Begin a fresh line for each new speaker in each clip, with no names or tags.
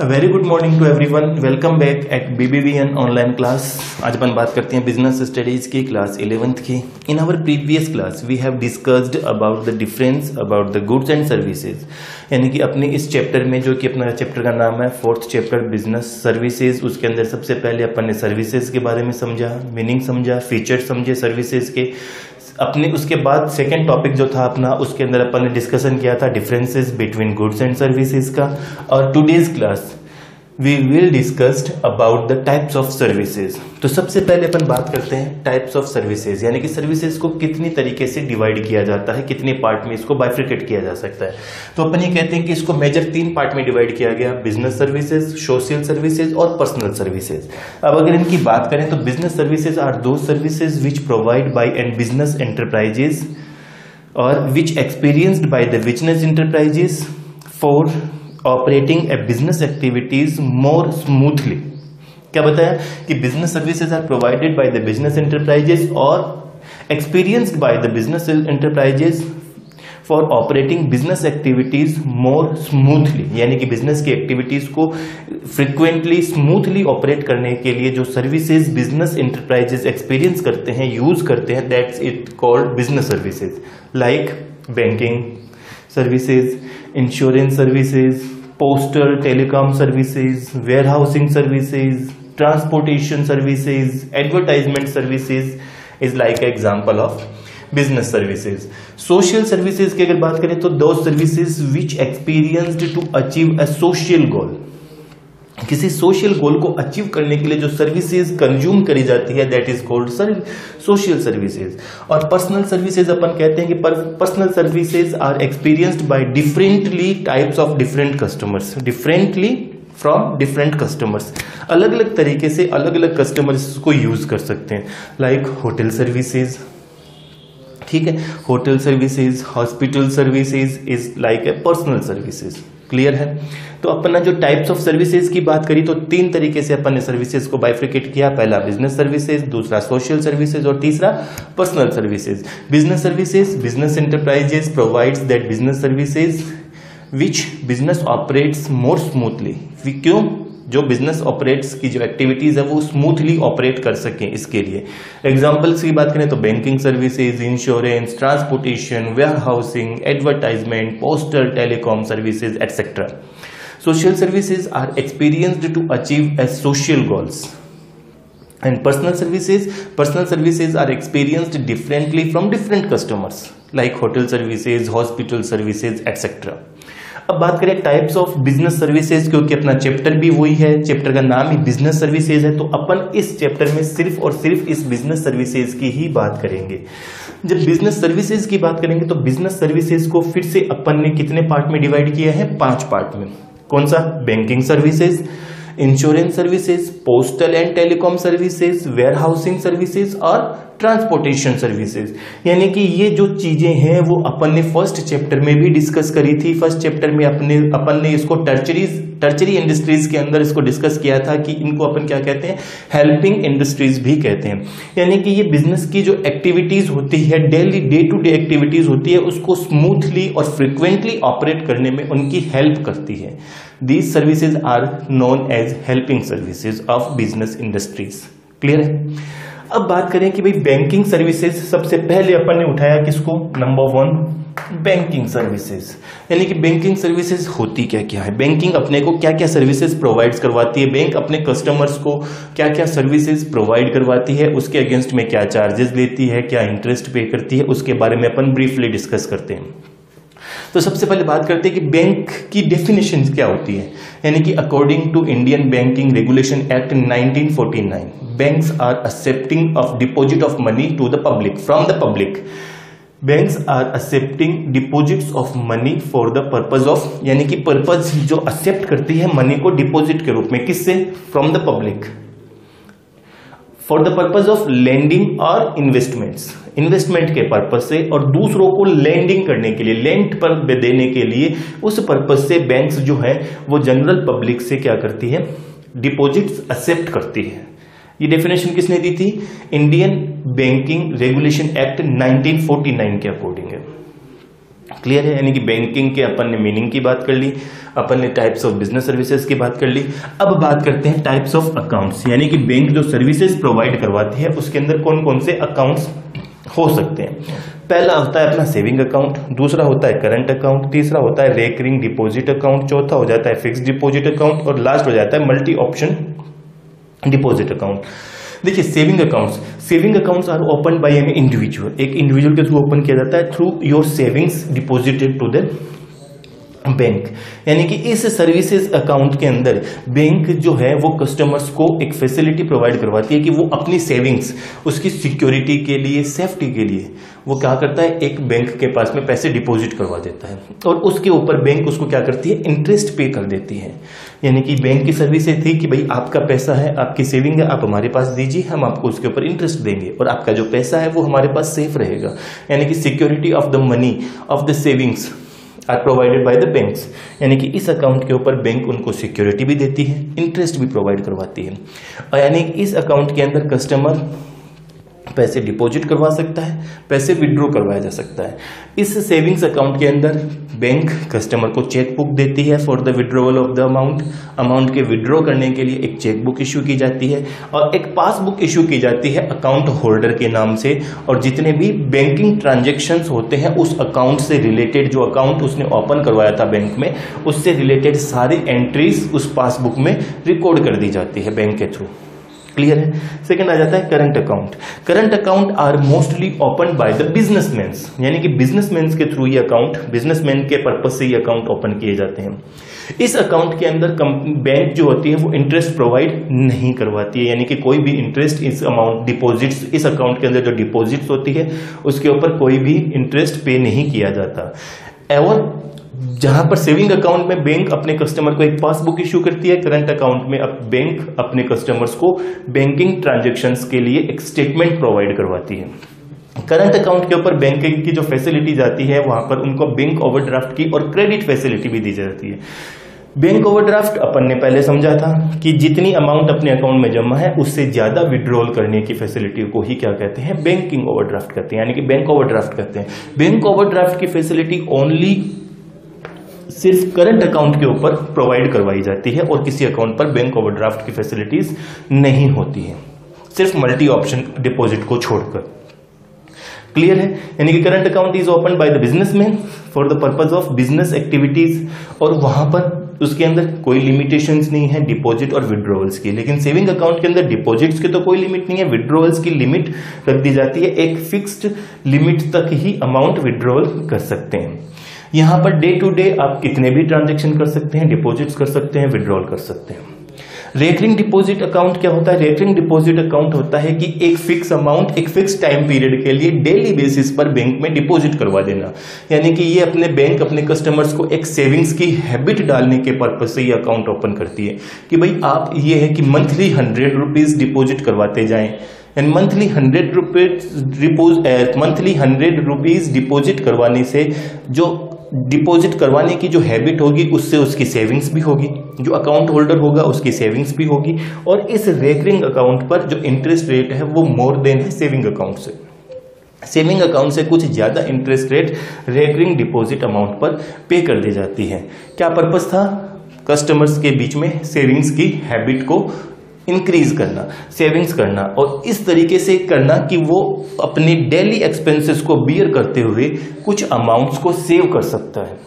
Very good morning to everyone welcome back at BBVN online class आज अपन बात करते हैं बिज़नेस स्टडीज़ की क्लास इलेवेंथ की. In our previous class we have discussed about the difference about the goods and services यानी कि अपने इस चैप्टर में जो कि अपना चैप्टर का नाम है फोर्थ चैप्टर बिज़नेस सर्विसेज़ उसके अंदर सबसे पहले अपन ने सर्विसेज़ के बारे में समझा मीनिंग समझा फीचर समझे सर्विसेज़ के. अपने, उसके बाद सेकेंड टॉपिक जो था अपना, उसके अंदर अपन ने डिस्कशन किया था differences between goods and services का और today's class we will discussed about the types of services तो सबसे पहले अपन बात करते हैं टाइप्स ऑफ़ सर्विसेज़ यानी कि सर्विसेज़ को कितनी तरीके से डिवाइड किया जाता है, कितने पार्ट में इसको बाइफ्रिकेट किया जा सकता है। तो अपन ये कहते हैं कि इसको मेजर तीन पार्ट में डिवाइड किया गया बिज़नेस सर्विसेज़ सोशल सर्विसेज़ और पर्सनल सर्विसेज़ अब अगर इनकी बात करें तो बिज़नेस सर्विसेज़ आर दो services which provide by and business enterprises और which experienced by the business enterprises for operating a business activities more smoothly क्या बताया कि business services are provided by the business enterprises और experienced by the business enterprises for operating business activities more smoothly यानी कि business की activities को frequently smoothly operate करने के लिए जो सर्विसेज़ बिज़नेस इंटरप्राइजेस एक्सपीरियंस करते हैं यूज़ करते हैं that's it called business services like banking services insurance services postal telecom services warehousing services transportation services advertisement services is like an example of business services social services की अगर बात करें तो those services which experienced to achieve a social goal किसी social goal को achieve करने के लिए जो सर्विसेज़ कंज्यूम करी जाती है that is called social services और पर्सनल सर्विसेज़ अपन कहते हैं कि personal services are experienced by differently types of different customers differently from different customers अलग अलग तरीके से अलग अलग कस्टमर्स को यूज़ कर सकते हैं। लाइक होटल सर्विसेज़ ठीक है? Hotel services hospital services is like a personal services clear है। तो अपना जो टाइप्स ऑफ़ सर्विसेज़ की बात करी तो तीन तरीके से अपन ने सर्विसेज़ को बाइफ्रिकेट किया। पहला बिज़नेस सर्विसेज़ दूसरा सोशल सर्विसेज़ और तीसरा personal services business services business enterprises provides that business services which business operates more smoothly क्यों? जो बिज़नेस ऑपरेट्स की जो एक्टिविटीज़ है, वो स्मूथली ऑपरेट कर सकें इसके लिए। एग्जाम्पल्स की बात करें तो banking services insurance transportation warehousing advertisement poster telecom services etcetera social services are experienced to achieve a social goals and personal services personal services are experienced differently from different customers like hotel services hospital services etcetera अब बात करें types of business services क्योंकि अपना chapter भी वही है chapter का नाम ही बिज़नेस सर्विसेज़ है तो अपन इस चैप्टर में सिर्फ़ और सिर्फ़ इस बिज़नेस सर्विसेज़ की ही बात करेंगे। जब बिज़नेस सर्विसेज़ की बात करेंगे तो बिज़नेस सर्विसेज़ को फिर से अपन ने कितने पार्ट में डिवाइड किया है? पाँच पार्ट में। कौन सा? Banking services insurance services postal and telecom services warehousing services और ट्रांसपोर्टेशन सर्विसेज़ यानी कि ये जो चीज़ें हैं, वो अपन ने फ़र्स्ट चैप्टर में भी डिस्कस करी थी। फ़र्स्ट चैप्टर में अपने, अपन ने इसको टर्चरीज टर्चरी इंडस्ट्रीज़ के अंदर इसको डिस्कस किया था कि इनको अपन क्या कहते हैं? हेल्पिंग इंडस्ट्रीज़ भी कहते हैं। यानी कि ये बिज़नेस की जो एक्टिविटीज़ होती है daily day to day activities होती है, उसको स्मूथली और फ्रिक्वेंटली ऑपरेट करने में उनकी हेल्प करती है। These services are known as helping services of business industries clear है? अब बात करें कि भाई बैंकिंग सर्विसेज़ सबसे पहले अपन ने उठाया किसको? नंबर वन बैंकिंग सर्विसेज़ यानी कि बैंकिंग सर्विसेज़ होती क्या क्या है? बैंकिंग अपने को क्या क्या सर्विसेज़ प्रोवाइड करवाती है? बैंक अपने कस्टमर्स को क्या क्या सर्विसेज़ प्रोवाइड करवाती है? उसके अगेंस्ट में क्या चार्जेस लेती है? क्या इंटरेस्ट पे करती है? उसके बारे में अपन ब्रीफली डिस्कस करते हैं। तो सबसे पहले बात करते हैं कि बैंक की डेफिनेशन क्या होती है? यानी कि according to Indian banking regulation act 1949 banks are accepting of deposit of money to the public, from the public. Banks are accepting deposits of money for the purpose of यानी कि purpose जो accept करती है money को deposit के रूप में, किससे? From the public for the purpose of landing और इन्वेस्टमेंट्स इन्वेस्टमेंट के पर्पज से और दूसरों को लैंडिंग करने के लिए लेंट पर देने के लिए, उस पर्पज से बैंक्स जो है, वो जनरल पब्लिक से क्या करती है? डिपॉजिट्स एक्सेप्ट करती है। ये डेफिनेशन किसने दी थी? इंडियन बैंकिंग रेगुलेशन एक्ट 1949 के अकॉर्डिंग है। क्लियर है? यानी कि बैंकिंग के अपन ने मीनिंग की बात कर ली, अपन ने टाइप्स ऑफ़ बिज़नेस सर्विसेज़ की बात कर ली। अब बात करते हैं टाइप्स ऑफ़ अकाउंट्स यानी कि बैंक जो सर्विसेज़ प्रोवाइड करवाती है, उसके अंदर कौन कौन से अकाउंट्स हो सकते हैं। पहला होता है अपना सेविंग अकाउंट दूसरा होता है करंट अकाउंट तीसरा होता है रेकरिंग डिपॉजिट अकाउंट चौथा हो जाता है फिक्स डिपॉजिट अकाउंट और लास्ट हो जाता है मल्टी ऑप्शन डिपॉजिट अकाउंट देखिए saving accounts saving accounts are open by an individual एक इंडिविजुअल के थ्रू ओपन किया जाता है through your savings deposited to the bank. यानी कि इस सर्विसेज़ अकाउंट के अंदर बैंक जो है, वो कस्टमर्स को एक फैसिलिटी प्रोवाइड करवाती है कि वो अपनी सेविंग्स उसकी सिक्योरिटी के लिए सेफ्टी के लिए, वो क्या करता है, एक बैंक के पास में पैसे डिपॉजिट करवा देता है। और उसके ऊपर बैंक उसको क्या करती है इंटरेस्ट पे कर देती है। यानी कि बैंक की सर्विस ये थी कि भाई आपका पैसा है, आपकी सेविंग है, आप हमारे पास दीजिए, हम आपको उसके ऊपर इंटरेस्ट देंगे। और आपका जो पैसा है, वो हमारे पास सेफ़ रहेगा। यानी कि security of the money of the savings are provided by the banks यानी कि इस अकाउंट के ऊपर बैंक उनको सिक्योरिटी भी देती है इंटरेस्ट भी प्रोवाइड करवाती है। यानी इस अकाउंट के अंदर कस्टमर पैसे डिपॉजिट करवा सकता है, पैसे विड्रॉ करवाया जा सकता है। इस सेविंग्स अकाउंट के अंदर बैंक कस्टमर को चेक बुक देती है for the withdrawal of the amount amount के विड्रॉ करने के लिए एक चेक बुक इशू की जाती है और एक पासबुक इशू की जाती है अकाउंट होल्डर के नाम से और जितने भी बैंकिंग ट्रांजेक्शन होते हैं, उस अकाउंट से रिलेटेड जो अकाउंट उसने ओपन करवाया था बैंक में, उससे रिलेटेड सारी एंट्रीज उस पासबुक में रिकॉर्ड कर दी जाती है बैंक के थ्रू क्लियर है। सेकंड आ जाता है current account current account are mostly open by the businessman यानी कि बिजनेसमैन के थ्रू ये अकाउंट बिजनेसमैन के पर्पज से ये अकाउंट ओपन किए जाते हैं। इस अकाउंट के अंदर बैंक जो होती है वो इंटरेस्ट प्रोवाइड नहीं करवाती है। यानी कि कोई भी इंटरेस्ट इस अमाउंट डिपॉजिट्स इस अकाउंट के अंदर जो डिपॉजिट्स होती है, उसके ऊपर कोई भी इंटरेस्ट पे नहीं किया जाता। और जहाँ पर सेविंग अकाउंट में बैंक अपने कस्टमर को एक पासबुक इश्यू करती है करंट अकाउंट में अब बैंक अपने कस्टमर्स को बैंकिंग ट्रांजेक्शन्स के लिए एक स्टेटमेंट प्रोवाइड करवाती है। करंट अकाउंट के ऊपर बैंकिंग की जो फैसिलिटीज़ आती है, वहाँ पर उनको बैंक ओवरड्राफ्ट की और क्रेडिट फैसिलिटी भी दी जाती है। बैंक ओवरड्राफ्ट अपन ने पहले समझा था कि जितनी अमाउंट अपने अकाउंट में जमा है, उससे ज़्यादा विड्रॉल करने की फैसिलिटी को ही क्या कहते हैं? बैंकिंग ओवरड्राफ्ट कहते हैं, यानी कि बैंक ओवरड्राफ्ट कहते हैं। बैंक ओवरड्राफ्ट की फैसिलिटी ओनली सिर्फ़ करंट अकाउंट के ऊपर प्रोवाइड करवाई जाती है और किसी अकाउंट पर बैंक ओवरड्राफ्ट की फैसिलिटीज़ नहीं होती है। सिर्फ़ मल्टी ऑप्शन डिपॉजिट को छोड़कर। क्लियर है? यानी कि current account is open by the businessman for the purpose of business activities और वहाँ पर उसके अंदर कोई लिमिटेशंस नहीं है डिपॉजिट और विड्रॉवल्स की। लेकिन सेविंग अकाउंट के अंदर डिपॉजिट्स की तो कोई लिमिट नहीं है। विड्रॉवल्स की लिमिट रख दी जाती है। एक फिक्स्ड लिमिट तक ही अमाउंट विड्रॉवल कर सकते हैं। यहाँ पर डे टू डे आप कितने भी ट्रांजेक्शन कर सकते हैं डिपॉजिट्स कर सकते हैं विड्रॉल कर सकते हैं। रेकरिंग डिपॉजिट अकाउंट क्या होता है? रेकरिंग डिपॉजिट अकाउंट होता है कि एक फिक्स अमाउंट एक फिक्स टाइम पीरियड के लिए डेली बेसिस पर बैंक में डिपॉजिट करवा देना। यानी कि ये अपने बैंक अपने कस्टमर्स को एक सेविंग्स की हैबिट डालने के पर्पज से ये अकाउंट ओपन करती है कि भाई आप ये है कि मंथली हंड्रेड रुपीज़ डिपॉजिट करवाते जाएँ। And monthly hundred rupees monthly hundred rupees deposit करवाने से जो डिपॉजिट करवाने की जो हैबिट होगी, उससे उसकी सेविंग्स भी होगी। जो अकाउंट होल्डर होगा, उसकी सेविंग्स भी होगी। और इस रेकरिंग अकाउंट पर जो इंटरेस्ट रेट है, वो मोर देन है सेविंग अकाउंट से। सेविंग अकाउंट से कुछ ज़्यादा interest rate recurring deposit amount पर पे कर दी जाती है। क्या पर्पज था? कस्टमर्स के बीच में सेविंग्स की हैबिट को इंक्रीज करना सेविंग्स करना और इस तरीके से करना कि वो अपने डेली एक्सपेंसेस को बियर करते हुए कुछ अमाउंट्स को सेव कर सकता है।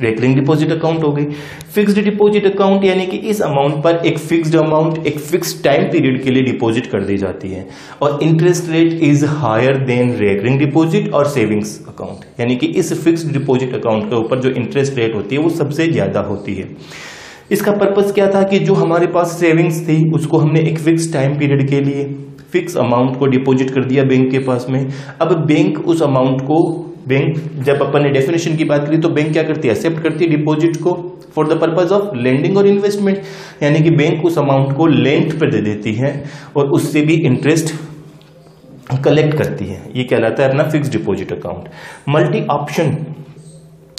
रेकरिंग डिपॉजिट अकाउंट हो गई। फिक्स्ड डिपॉजिट अकाउंट यानी कि इस अमाउंट पर एक फिक्स्ड अमाउंट एक फिक्स टाइम पीरियड के लिए डिपॉजिट कर दी जाती है। और interest rate is higher than recurring deposit और सेविंग्स अकाउंट यानी कि इस फिक्स्ड डिपॉजिट अकाउंट के ऊपर जो इंटरेस्ट रेट होती है वो सबसे ज़्यादा होती है। इसका पर्पज क्या था कि जो हमारे पास सेविंग्स थी, उसको हमने एक फिक्स टाइम पीरियड के लिए फिक्स अमाउंट को डिपॉजिट कर दिया बैंक के पास में। अब बैंक उस अमाउंट को बैंक जब अपन ने डेफिनेशन की बात करी तो बैंक क्या करती है? एक्सेप्ट करती है डिपॉजिट को for the purpose of lending और इन्वेस्टमेंट यानी कि बैंक उस अमाउंट को लेंट पर दे देती है और उससे भी इंटरेस्ट कलेक्ट करती है। ये कहलाता है अपना fix deposit account multi option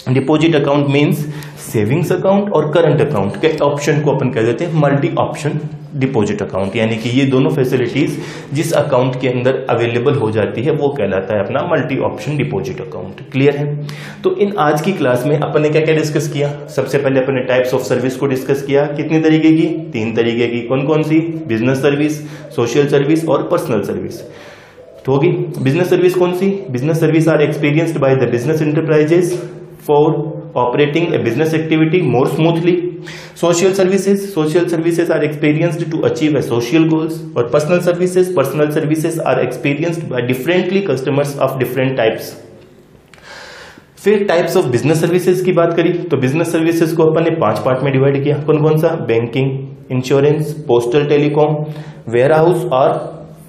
deposit account means savings account और करंट अकाउंट के ऑप्शन को अपन कह देते हैं मल्टी ऑप्शन डिपॉजिट अकाउंट यानी कि ये दोनों फैसिलिटीज़ जिस अकाउंट के अंदर अवेलेबल हो जाती है, वो कहलाता है अपना multi option deposit account clear है? तो इन आज की क्लास में अपन ने क्या क्या डिस्कस किया? सबसे पहले अपन टाइप्स ऑफ़ सर्विस को डिस्कस किया। कितनी तरीके की? तीन तरीके की। कौन कौन सी? बिज़नेस सर्विस सोशल सर्विस और पर्सनल सर्विस तो होगी बिज़नेस सर्विस कौन सी? Business service are experienced by the business enterprises for operating a business activity more smoothly social services social services are experienced to achieve a social goals और personal services personal services are experienced by differently customers of different types फिर types of business services की बात करी तो business services को अपन ने पाँच part में डिवाइड किया। कौन कौन सा? Banking insurance postal telecom warehouse और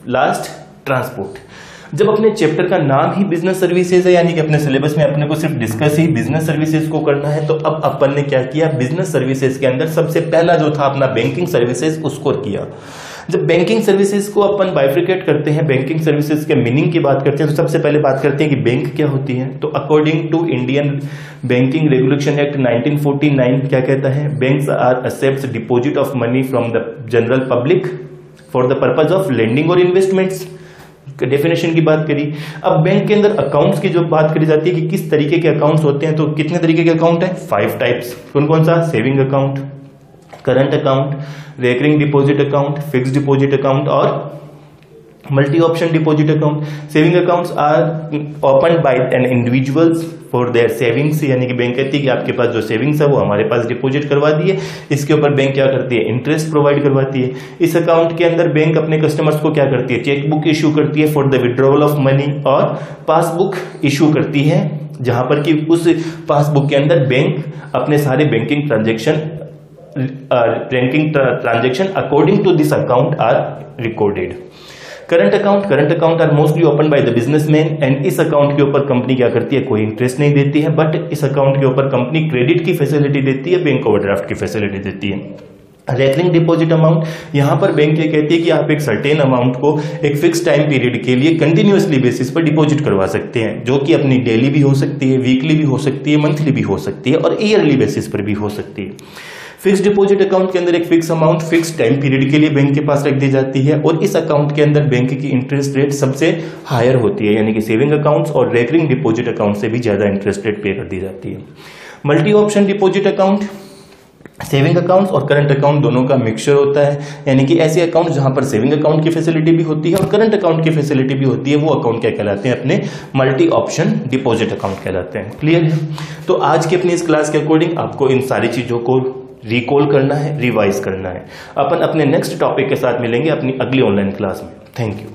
लास्ट ट्रांसपोर्ट जब अपने चैप्टर का नाम ही बिज़नेस सर्विसेज़ है, यानी कि अपने सिलेबस में अपने को सिर्फ़ डिस्कस ही बिज़नेस सर्विसेज़ को करना है तो अब अपन ने क्या किया? बिज़नेस सर्विसेज़ के अंदर सबसे पहला जो था अपना बैंकिंग सर्विसेज़ उसको किया। जब बैंकिंग सर्विसेज़ को अपन बाइफ्रिकेट करते हैं बैंकिंग सर्विसेज़ के मीनिंग की बात करते हैं तो सबसे पहले बात करते हैं कि बैंक क्या होती है। तो according to Indian banking regulation act 1949 क्या कहता है? Banks are accept deposit of money from the general public for the purpose of lending और इन्वेस्टमेंट्स डेफिनेशन की बात करी। अब बैंक के अंदर अकाउंट्स की जो बात करी जाती है कि किस तरीके के अकाउंट्स होते हैं तो कितने तरीके के अकाउंट है? फाइव टाइप्स कौन कौन सा? Saving account current account recurring deposit account fix deposit account और multi option deposit account saving accounts are open by an individuals for their savings यानी कि बैंक कहती है कि आपके पास जो सेविंग्स है वो हमारे पास डिपॉजिट करवा दिए इसके ऊपर बैंक क्या करती है? इंटरेस्ट प्रोवाइड करवाती है। इस अकाउंट के अंदर बैंक अपने कस्टमर्स को क्या करती है? चेकबुक इशू करती है for the withdrawal of money और पासबुक इशू करती है, जहाँ पर कि उस पासबुक के अंदर बैंक अपने सारे banking transaction banking transaction according to this account are recorded current account current account are mostly open by the businessman and इस अकाउंट के ऊपर कंपनी क्या करती है? कोई इंटरेस्ट नहीं देती है बट इस अकाउंट के ऊपर कंपनी क्रेडिट की फैसिलिटी देती है बैंक ओवरड्राफ्ट की फैसिलिटी देती है। रेकरिंग डिपॉजिट अमाउंट यहाँ पर बैंक ये कहती है कि आप एक सर्टेन अमाउंट को एक फिक्स टाइम पीरियड के लिए कंटिन्यूसली बेसिस पर डिपॉजिट करवा सकते हैं, जो कि अपनी डेली भी हो सकती है वीकली भी हो सकती है मंथली भी हो सकती है और ईयरली बेसिस पर भी हो सकती है। फिक्स डिपॉजिट अकाउंट के अंदर एक fix amount fix time period के लिए बैंक के पास रख दी जाती है और इस अकाउंट के अंदर बैंक की इंटरेस्ट रेट सबसे हायर होती है, यानी कि सेविंग अकाउंट्स और रेकरिंग डिपॉजिट अकाउंट से भी ज़्यादा इंटरेस्ट रेट पे कर दी जाती है। Multi option deposit account saving accounts और करंट अकाउंट दोनों का मिक्सचर होता है, यानी कि ऐसे अकाउंट जहाँ पर सेविंग अकाउंट की फैसिलिटी भी होती है और करंट अकाउंट की फैसिलिटी भी होती है, वो अकाउंट क्या कहलाते हैं? अपने मल्टी ऑप्शन डिपॉजिट अकाउंट कहलाते हैं। क्लियर है? तो आज की अपनी इस क्लास के अकॉर्डिंग आपको इन सारी चीज़ों को रिकॉल करना है रिवाइज करना है। अपन अपने नेक्स्ट टॉपिक के साथ मिलेंगे अपनी अगली ऑनलाइन क्लास में। Thank you